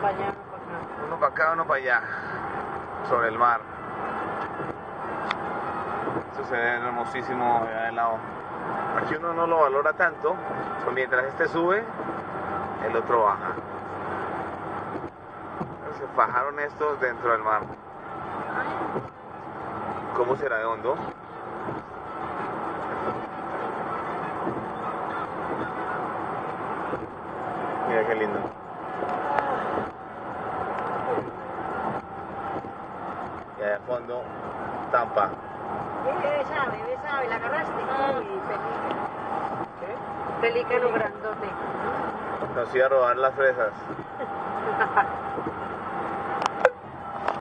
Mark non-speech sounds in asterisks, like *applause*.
para allá, uno para acá. Uno para allá. Sobre el mar. Esto se ve hermosísimo allá del lado. Aquí uno no lo valora tanto. pues mientras este sube, el otro baja. Se fajaron estos dentro del mar. ¿Cómo será de hondo? Mira qué lindo. Y allá al fondo, Tampa. Bebe, sabe, bebe, sabe, ¿la agarraste? Uy, pelícano. Pelícano grandote. Nos iba a robar las fresas. *laughs*